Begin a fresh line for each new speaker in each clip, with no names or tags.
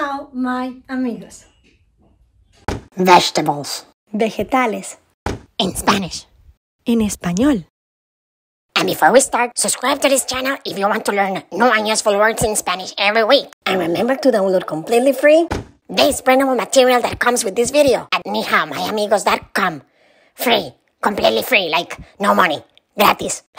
hao, my amigos.
Vegetables.
Vegetales.
In Spanish.
En español.
And before we start, subscribe to this channel if you want to learn new and useful words in Spanish every week. And remember to download completely free this printable material that comes with this video at nihaomyamigos.com. Free. Completely free. Like, no money. Gratis.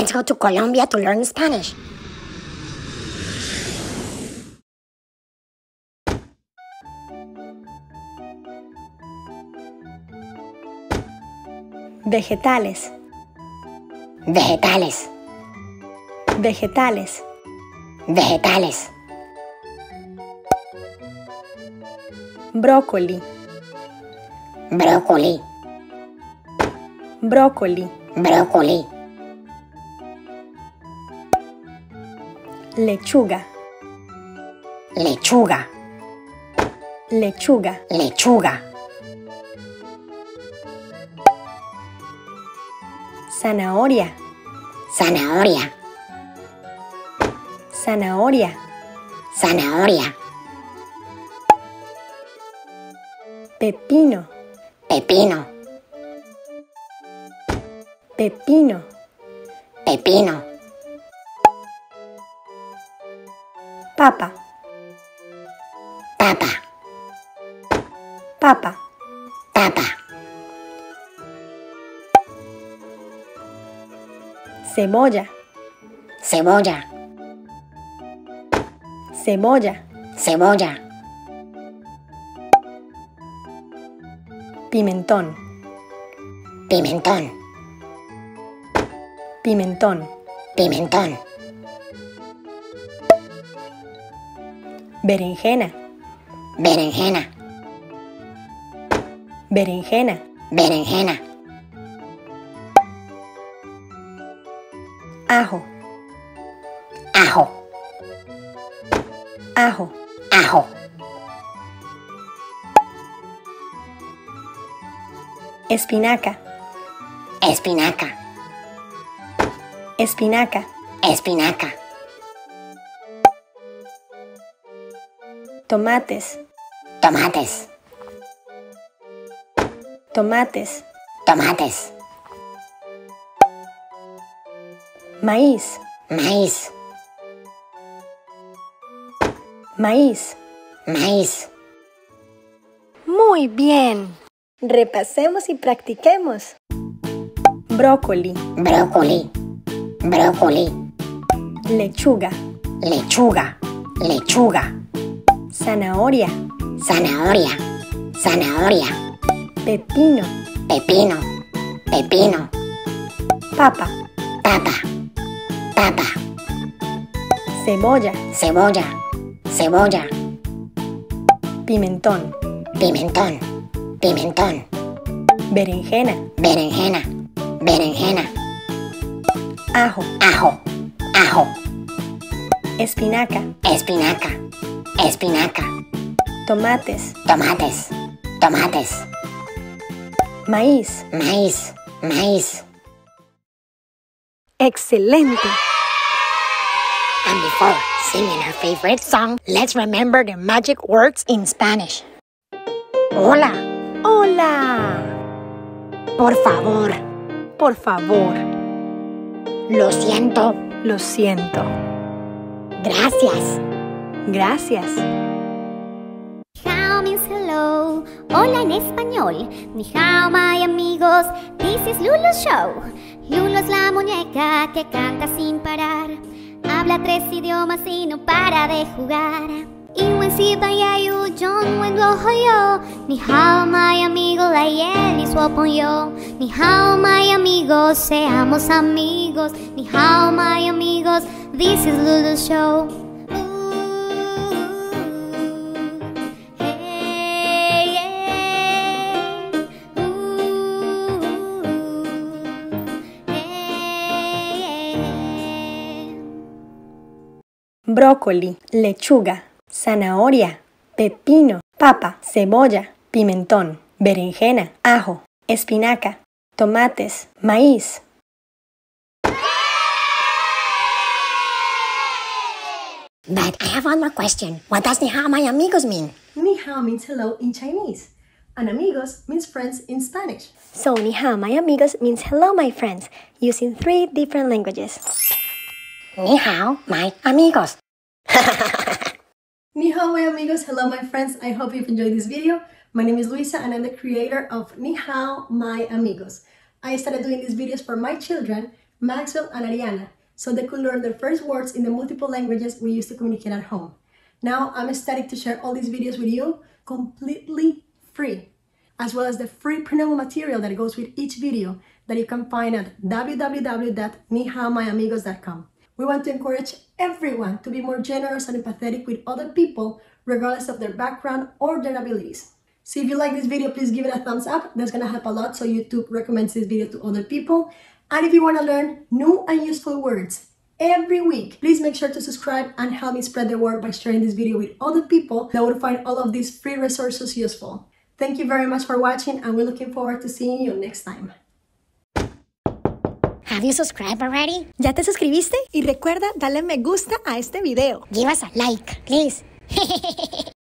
Let's go to Colombia to learn Spanish.
Vegetales.
Vegetales.
Vegetales.
Vegetales.
Brócoli.
Brócoli.
Brócoli.
Brócoli.
Lechuga.
Lechuga.
Lechuga.
Lechuga.
Zanahoria.
Zanahoria.
Zanahoria.
Zanahoria.
Pepino.
Pepino.
Pepino.
Pepino.
Papa.
Papa.
Papa.
Papa.
Cebolla.
Cebolla.
Cebolla.
Cebolla.
Pimentón.
Pimentón.
Pimentón.
Pimentón.
Berenjena.
Berenjena.
Berenjena.
Berenjena.
Ajo.
Ajo.
Ajo.
Ajo.
Espinaca.
Espinaca.
Espinaca.
Espinaca.
Tomates.
Tomates.
Tomates.
Tomates.
Maíz.
Maíz.
Maíz.
Maíz.
Muy bien. Repasemos y practiquemos. Brócoli.
Brócoli. Brócoli.
Lechuga.
Lechuga. Lechuga.
Zanahoria.
Zanahoria. Zanahoria.
Pepino.
Pepino. Pepino.
Papa.
Papa. Papa.
Cebolla.
Cebolla. Cebolla.
Pimentón.
Pimentón. Pimentón.
Berenjena.
Berenjena. Berenjena.
Ajo.
Ajo. Ajo.
Espinaca.
Espinaca. Espinaca.
Tomates.
Tomates. Tomates.
Maíz.
Maíz. Maíz.
Excelente.
And before singing our favorite song, let's remember the magic words in Spanish. Hola.
Hola.
Por favor.
Por favor.
Lo siento.
Lo siento.
Gracias.
Gracias.
Hao means hello, hola en español. Ni hao, my amigos, this is Lulu's show. Lulu es la muñeca que canta sin parar. Habla tres idiomas y no para de jugar. Inwensiba yayu, John wen yo. Ni hao, my amigo, la yeli yo. Ni hao, my amigos, seamos amigos. Ni hao, my amigos, this is Lulu's show.
Brócoli. Lechuga. Zanahoria. Pepino. papa, cebolla, pimentón, berenjena, ajo, espinaca, tomates, maíz.
But I have one more question. What does ni hao my amigos mean?
Ni hao means hello in Chinese, and amigos means friends in Spanish.
So, ni hao, my amigos means hello, my friends, using three different languages.
Ni hao my amigos.
Ni hao, my amigos. Hello, my friends. I hope you've enjoyed this video. My name is Luisa, and I'm the creator of Ni hao, my amigos. I started doing these videos for my children, Maxwell and Ariana, so they could learn their first words in the multiple languages we use to communicate at home. Now, I'm ecstatic to share all these videos with you completely free, as well as the free printable material that goes with each video that you can find at www.nihaomyamigos.com. We want to encourage everyone to be more generous and empathetic with other people, regardless of their background or their abilities. So if you like this video, please give it a thumbs up. That's gonna help a lot so YouTube recommends this video to other people. And if you wanna learn new and useful words every week, please make sure to subscribe and help me spread the word by sharing this video with other people that would find all of these free resources useful. Thank you very much for watching and we're looking forward to seeing you next time.
Have you subscribed already?
¿Ya te suscribiste? Y recuerda darle me gusta a este video.
Give us a like, please.